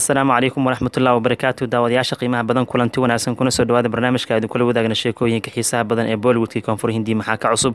asalaamu calaykum waraxmatullahi wabarakaatu daawadayaasha qiimaha badan kulanti wanaagsan kuna soo dhawaada barnaamijka idin kula wadaagna sheekooyinka xiisaha badan ee bollywoodkii koonfur hindi. Maxaa ka cusub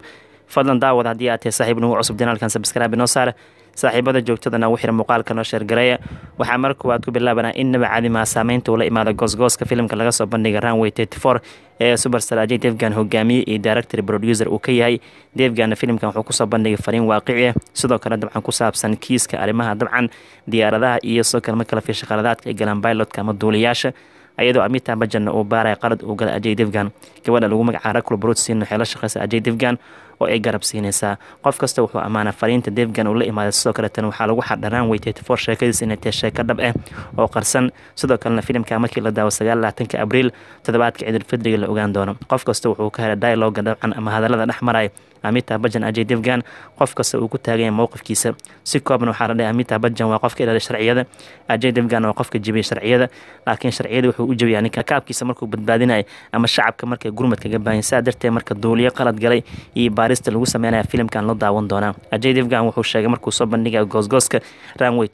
fadlan daawad haddii aad tahay saaxiib nagu cusub janaalkan sabskraabi noo saara saaxiibada joogtadana ugu xira muuqaalka noo sheergareeya. Waxaa mar koowaad ku bilaabanaa innaba caadimaa saameynta ula imaada goosgooska filimka laga soo bandhiga runway for ee superstar ajay devgan hogaamiye iyo director producer uu ka yahay. Devganna filimkan wuxuu ku soo bandhigay fariin waaqici ah. Sidoo kale dabcan ku saabsan kiiska arrimaha dabcan diyaaradaha iyo sidoo kale markala fiisha qaladaadka ay galaan pilotka ama duuliyaasha ayadoo amita bajanna uu baaraya qalad uu gala ajay devgan. Gabadha lagu magacaaba rakul brotsin la shaqeysa ajay devgan oo ay garab siinaysaa. Qof kasta wuxuu ammaana fariinta devgan uu la imaaday. Sidoo kaleetana waxaa lagu xardhanaan weytay for sheekadiis inay tahay sheeko dhab ah oo qarsan. Sidoo kalena filimka markii la daawo sagaal labaatanka abriil toddobaadka ciidulfidriga la ogaan doono. Qof kasta wuxuu ka helay dialoga dabcan ama hadallada dhex maraya amita bajan ajay devgan qof kasta uu ku taaganya mowqifkiisa. Si kooban waxaa la dhahay amita bajan waa qofka ilaalay sharciyada. Ajay devgan waa qofka jebiyay sharciyada. Laakiin sharciyada wuxuu u jebiyaa ninka kaabkiisa markuu badbaadinaya ama shacabka markay gurmad kaga baahan saa darteed marka duuliyo qalad galay iyo baarista lagu sameynaya filimkan loo daawan doonaa. Ajay devgan wuxuu sheegay markuu soo bandhigaya goosgooska runway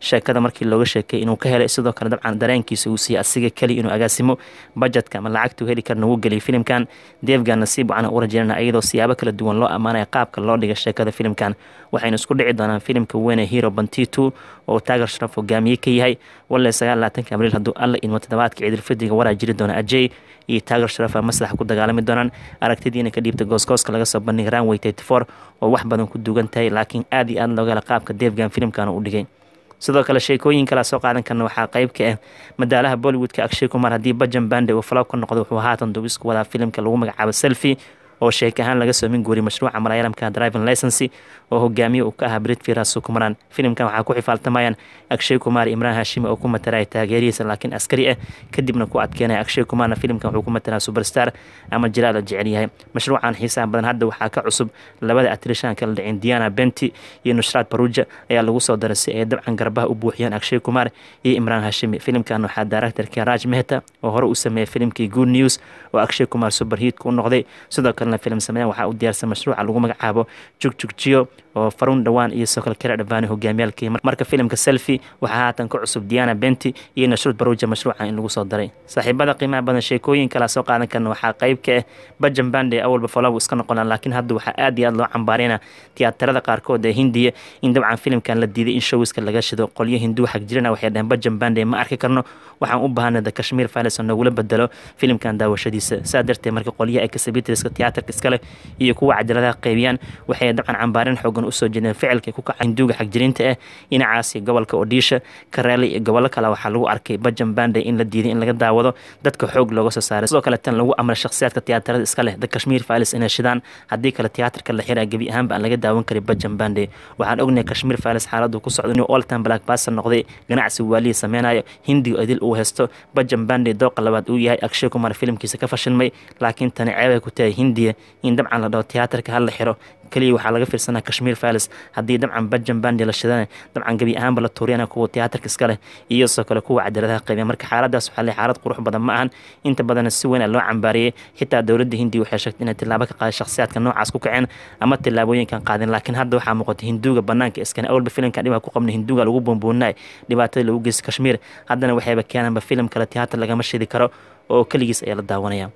sheekada markii looga sheekay inuu ka helay sidoo kale dabcan dareenkiisa uu siiyey asiga keli inuu agaasimo. Bajetka ama lacagta uu heli karna uu geliyay filimkan. Devgan nasiib wacan u rajeynana iyadoo siyaabo kala duwan loo ammaanaya qaabka loo dhigay sheekada filimkan. Waxaynu isku dhici doonaan filimka weyne hero bantitu oo taagar sharaf hogaamiye ka yahay. Walle sagaal labaatanka abriil hadduu alla idmo toddobaadka ciidulfidriga waraa jiri doona ajay iyo taagar sharafa maslaxa ku dagaalami doonaan. Aragtidiina ka dhiibta goosgooska laga soo bandhigay runway eighty four oo wax badan ku dugan tahay laakiin aad iyo aad looga hela qaabka devgan filimkan u dhigay. Sidoo kale sheekooyin kala soo qaadan karna waxaa qayb ka ah madaalaha bollywoodka akshay kumar. Haddii bajan bande uu falow ka noqdo wuxuu haatan dubisku wadaa filimka lagu magacaabo selfi oo sheek ahaan laga soo min guuriyay mashruuca malaayalamka driving license oo hogaamiye uu ka ahaa britfira sukumaran. Filimkan waxaa ku xifaaltamayaan akshay kumar imraan hashimi oo ku matalaya taageerihiisa laakiin askari ah kadibna ku adkeenaya akshay kumarna filimkan wuxuu ku matalaa superstar ama jilaal la jecel yahay. Mashruucan xiisaha badan hadda waxaa ka cusub labada atrishan kala dhicin diana benti iyo nushraad baruja ayaa lagu soo daray si ay dabcan garbaha u buuxiyaan akshay kumar iyo imraan hashimi. Filimkan waxaa directorka raj mehta oo hore u sameeyay filimkii good news oo akshay kumar superhiitka u noqday. Sidoo kale film sameeyaan. Waxaa u diyaarsan mashruuca lagu magacaabo jugjugjiyo oo farun dhowaan iyo sokol kale dhavaani hogaamiyaalkii. Marka filimka selfi waxaa haatan ka cusub diana benti iyo nashruud baruja mashruuca in lagu soo daray. Saaxiibada qiimaha badan sheekooyin kala soo qaadan karna waxaa qayb ka ah bajan bande awalba folow iska noqonaa laakiin hadda waxaa aad iyo aad loo cambaarayna tiyaatarada qaarkood ee hindiya in dabcan filimkan la diiday in showiska laga shido. Qolyo hinduu xag jirana waxay dhaheen bajan bande ma arki karno waxaan u baahanay the kashmir files nagula bedelo filimkan daawashadiisa. Saa darteed marka qolyaha exhibitorska tiyaatarka iskale iyo kuwa cajaladaha qaybiyaan waxay dabcan cambaarin xoogan u soo jeedeen ficilka ku kaca hinduuga xagjiriinta ah dhinacaasi gobolka odhiisha kareele iyo gobollo kale waxaa lagu arkay bajan bande in la diiday in laga daawado dadka xoog looga soo saaray. Sidoo kale tan lagu amray shakhsiyaadka tiyaatarada iska leh the kashmir files inay shidaan haddii kale tiyaatarka la xiraa gebi ahaanba aan laga daawan karin bajan bande. Waxaan ognahay kashmir files xaaladu ku socdo inuu oltan black baster noqday ganacsi waalihi sameynayo hindiga idil uu haysto. Bajan bande dooqa labaad uu yahay akshay kumar filimkiisa ka fashilmay laakiin tani ceebay ku tahay hindiya in dabcan la dhaho tiyaatarka hala xiro. Keliya waxaa laga fiirsanaa kashmir files haddii dabcan bajan bandi la shidana dabcan gebi ahaanba la tuuriyana kuwa tiyaatarka iska leh iyo sidoo kale kuwa cajaladaha qaybiya marka xaaladaas waxaa le xaalad qurux badan ma ahan inta badanna si weyn loo cambaariyey xitaa dowladda hindiya waxay sheegtay inay tilaabo ka qaaday shakhsiyaadka noocaas ku kaceen ama tilaabooyinkan qaadeen. Laakiin hadda waxaa muuqata hinduuga banaanka iskane awalba filimkan dhibaa ku qabnay hinduuga lagu boonboonay dhibaatada lagu geysta kashmiir haddana waxayba keenanba filim kale tiyaatar lagama shidi karo oo keligiis ayaa la daawanaya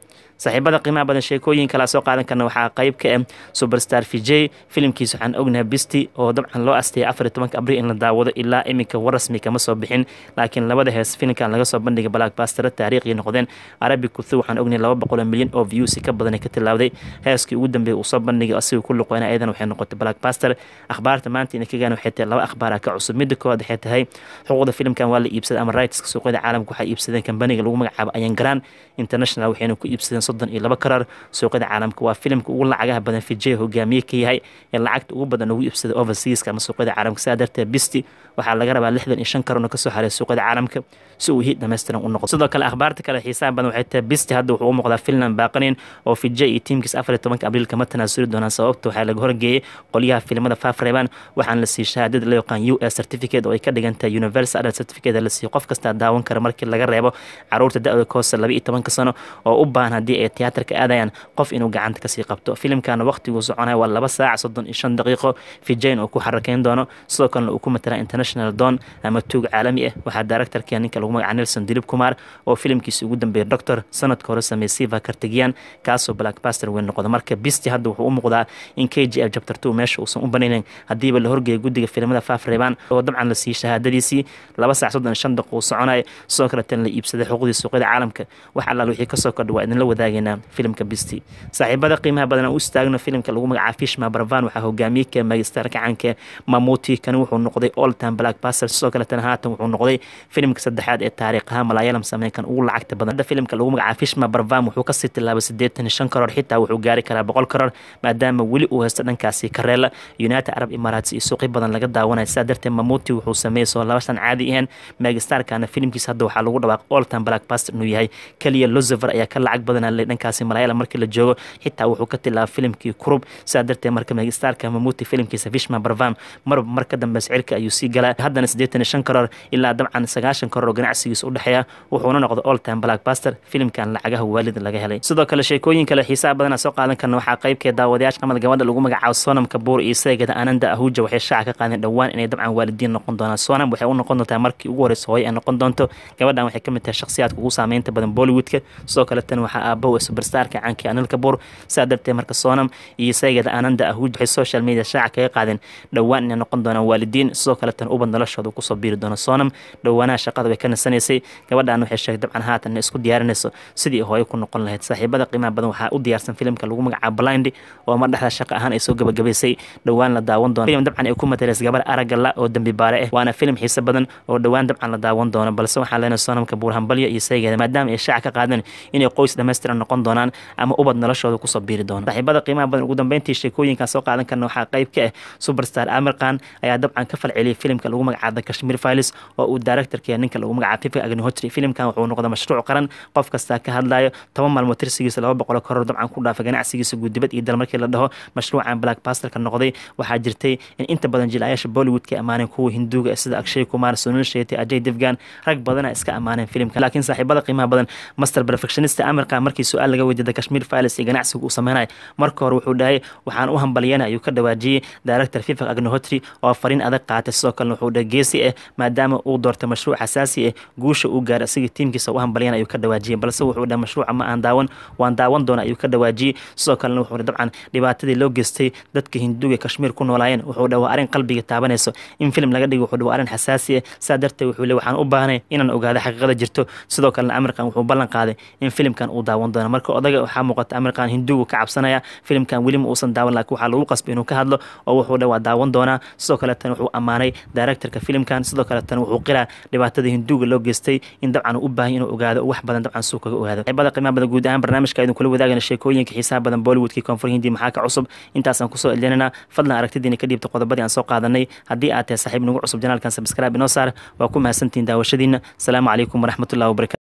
saaxiibada qiimaha badan sheekooyin kala soo qaadan karna waxaa qayb ka ah superstar vijay filimkiisa waxaan ognahay bisti oo dabcan loo astayay afar iyo tobanka abriil in la daawado ilaa iminka war rasmi kama soo bixin laakiin labada hees filimkan laga soo bandhigay blackbastera taariikhi noqdeen. Arabi kuthu waxaan ognahay laba boqol milyan oo views ka badan ka tilaawday heeskii ugu dambeeyay uu soo bandhigay asiga ku luqeyna ayadan waxay noqotay blackbaster akhbaarta maanta ina waxay tahay laba akhbaara ka cusub. Midda koowaad waxay tahay xuquuqda filimkan waa la iibsaday ama rightska suuqyada caalamka waxay iibsadeen kambaniga lagu magacaabo ayangaran international waxayna ku iibsadeen soddon iyo laba karar. Suuqyada caalamka waa filimka ugu lacagaha badan vijay hogaamiye ka yahay ee lacagta ugu badan ugu iibsaday overseaska ama suuqyada caalamka. Sidaa darteed bisti waxaa laga rabaa lixdan iyo shan karoon ka soo haray suuqyada caalamka si uu hiid dhammaystiran u noqdo. Sidoo kale akhbaarta kale xiisaha badan waxay tahay bisti hadda wuxuu u muuqdaa finland baaqanin oo vijay iyo tiimkiis afar iyo tobanka abriil kama tanaasuli doonaan sababta waxaa laga horgeeyey qolyaha filimada faafreebaan waxaan la siiyey shahaadada loo yaqaan u s certificate oo ay ka dhigan tahay universal adult certificate la siiyo qof kastaa daawan kara markii laga reebo carruurta da-da koosa laba iyo tobanka sano oo u baahan haddii ay tiyaatarka aadayaan qof inuu gacanta ka sii qabto. Filimkana waqtiguu soconaya waa laba saac soddon iyo shan daqiiqo. Fijayn oo ku xarakeyn doono sidoo kalena uu ku matala international don ama tuug caalami ah. Waxaa directorka ninka lagu magaca nelson dilib kumar oo filimkiisa ugu dambeeyay doctor sanadka hore sameeyey siva kartigian kaasoo blackbuster weyn noqdo. Marka bisti hadda wuxuu u muuqdaa in k g f chapter two meesha uusan u banaynayn haddiiba la horgeeya guddiga filimada faaf oo dabcan la siiyey shahaadadiisii. Laba saac soddon shan daqiiq uu soconaya sidoo kaleetana la iibsaday xuquuqdii suuqyada caalamka. Wax allaal wixii ka soo kordha waa idinla wadaageynaa filimka bisti saaxiibada qiimaha badan aan u istaagno filimka lagu magacaabo fishma barvan waxaa hogaamiyey ka magistarka caanka mamuti kani wuxuu noqday time blackbuster sidoo kaletana haatan wuxuu noqday filimka saddexaad ee taariikhaha malaayalam sameynkan ugu lacagta badan. Filimka lagu magacaabo fishma barvan wuxuu ka sii tilaabay siddeetan shan karoor xitaa wuxuu gaari karaa boqol karoor maadaama weli uu haysto dhankaasi kareela united arab emirates iyo suuqyo badan laga daawanaya sidaa darteed mamuti wuxuu sameeyey soo labashan caadi ahayn megastarkana filimkiisa. Hadda waxaa lagu dhawaaq time blackbuster inuu yahay keliya losever ayaa ka lacag badanale dhankaasi malayalam markii la joogo xitaa wuxuu ka tilaabay filimkii kurub. Sidaa darteed marka megastarka mamuti filimkiisa fishma barvan mar ka dambe sicirka ayuu sii galaa. Haddana siddeetan shan karoor ilaa dabcan sagaashan karoor oo ganacsigiisa u dhexeeya wuxuuna noqday all time blackbuster filimkan lacagaha waalid laga helay. Sidoo kale sheekooyin kale xiisaha badana soo qaadan karna waxaa qaybkee daawadayaasha qamada gabadha lagu magacaabo sonam kabuur iyo seegada ananda ahuja. Waxay shaaca ka qaadeen dhowaan inay dabcan waalidiin noqon doonaan. Sonam waxay u noqon doontaa markii ugu horeysa hooye ay noqon doonto. Gabadhan waxay ka mid tahay shakhsiyaadka ugu saameynta badan bollywoodka. Sidoo kale tan waxaa aabahu superstarka caanka anil kabuur sidaa darteed marka sonam iyo seegada ananda ahuja waxay social media shaaca kaga qaadeen. Dhowaan inay noqon doonaan waalidiin sidoo kale tan ubad noloshooda ku soo biiri doono sonam dhowaanaha shaqada way ka nasanaysay. Gabadhan waxay sheegay dabcan haatan isku diyaarinayso. Sidii hooyo ku noqon lahayd saaxiibada qiimaha badan waxaa u diyaarsan filimka lagu magacaabo blind oo mar dhexda ahaan ay soo gabagabaysay dhowaan la daawan doono. Filim dabcan ay ku matalaysay gabar aragala oo dembi baare ah waana filim xiise badan oo dhowaan dabcan la daawan doono. Balse waxaa leenahay sonamka buurhambalyo iyo saygeeda maadaama ay shaaca ka qaadeen inay qoys dhammaystiran noqon doonaan ama ubad noloshooda ku soo biiri doono saaxiibada qiimaha badan ugu dambeyntii sheekooyinkan soo qaadan karna waxaa qayb ka ah superstar amir khan ayaa dabcan ka falceliyay filimka lagu magacaabo kashmir files oo uu directorka ninka lagu magacaabo fifa agnihotri filimkan wuxuu noqday mashruuc qaran qof kasta ka hadlayo. Toban maalmood tirsigiisa laba boqol karoor dabcan ku dhaafay ganacsigiisa guudibad iyo dal markii la dhaho mashruucan blackbusterka noqday. Waxaa jirtay in inta badan jilayaasha bollywoodka ammaaneen kuwa hinduuga sida akshay kumar sunil sheti ajay devgan rag badana iska ammaaneen filimka laakiin saaxiibada qiimaha badan master perfectionista amirka markii su'aal laga weydiida kashmir files iyo ganacsiga uu sameynaya marka hore wuxuu dhahay waxaan u hambalyana ayuu ka dhawaajiyey. Director fifa agnihotri oo fariin adag qaatay sidoo kalena wuxuu dhahay geesi ah maadaama uu doortay mashruuc xasaasi ah guusha uu gaaray asiga tiimkiisa u hambalyana ayuu ka dhawaajiyey. Balse wuxuu dhahay mashruuca ma aan daawan waan daawan doona ayuu ka dhawaajiyey. Sidoo kalena wuxuu dabcan dhibaatadii loo geystay dadka hinduuga kashmiir ku noolaayeen wuxuu dhaha waa arrin qalbiga taabanayso. In film laga dhigo wuxuu dhaha waa arrin xasaasi ah saa darteed wuxuu le waxaan u baahnay inaan ogaado xaqiiqada jirto. Sidoo kalena amirkan wuxuu ballan qaaday in filimkan uu daawan doono marka odaga waxaa muuqata amirkan hinduuga ka cabsanaya filimkan weli ma uusan daawan laakiin waxaa lagu qasbay inuu ka hadlo oo wuxuu dhaha waa daawan doonaa. Sidoo kaleetana wuxuu ammaanay directorka filimkan. Sidoo kaleetana wuxuu qiraa dhibaatada hinduuga loo geystay in dabcan u baahan inuu ogaado wax badan dabcan suu kaga ogaado. Cibada qiimaha badan guud ahaan barnaamijka idin kula wadaagana sheekooyinka xiisaha badan bollywoodkii koonfur hindi maxaa ka cusub? Intaasaan ku soo elinana fadlan aragtidiina ka dhiibta qodobadii aan soo qaadanay. Haddii aad tahay saaxiib nagu cusub janaalkan sabscribe inoo saar. Waa ku mahadsantihiin daawashadiina asalaamu calaykum waraxmatullahi wabarakatu